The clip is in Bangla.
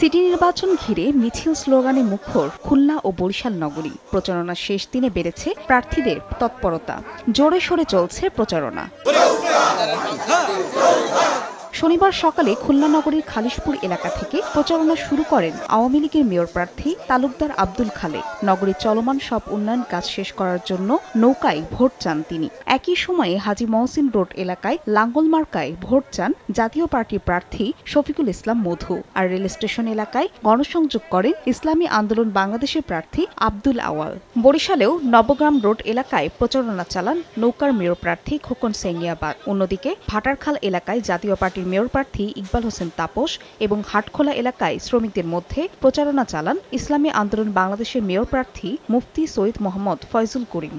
সিটি নির্বাচন ঘিরে মিছিল স্লোগানে মুখর খুলনা ও বরিশাল নগরী। প্রচারণার শেষ দিনে বেড়েছে প্রার্থীদের তৎপরতা। জোরে সোরে চলছে প্রচারণা। শনিবার সকালে খুলনা নগরীর খালিশপুর এলাকা থেকে প্রচারণা শুরু করেন আওয়ামী লীগের মেয়র প্রার্থী তালুকদার আব্দুল খালে নগরীর চলমান সব উন্নয়ন কাজ শেষ করার জন্য নৌকায় ভোট চান তিনি। একই সময়ে হাজি মহসিন রোড এলাকায় লাঙ্গল মার্কায় ভোট চান জাতীয় পার্টির প্রার্থী শফিকুল ইসলাম মধু। আর রেল স্টেশন এলাকায় গণসংযোগ করেন ইসলামী আন্দোলন বাংলাদেশের প্রার্থী আব্দুল আওয়াল। বরিশালেও নবগ্রাম রোড এলাকায় প্রচারণা চালান নৌকার মেয়র প্রার্থী খোকন সেঙ্গিয়াবাদ। অন্যদিকে ভাটারখাল এলাকায় জাতীয় পার্টির মেয়র প্রার্থী ইকবাল হোসেন তাপস এবং হাটখোলা এলাকায় শ্রমিকদের মধ্যে প্রচারণা চালান ইসলামী আন্দোলন বাংলাদেশের মেয়র প্রার্থী মুফতি সৈয়দ মোহাম্মদ ফয়জুল করিম।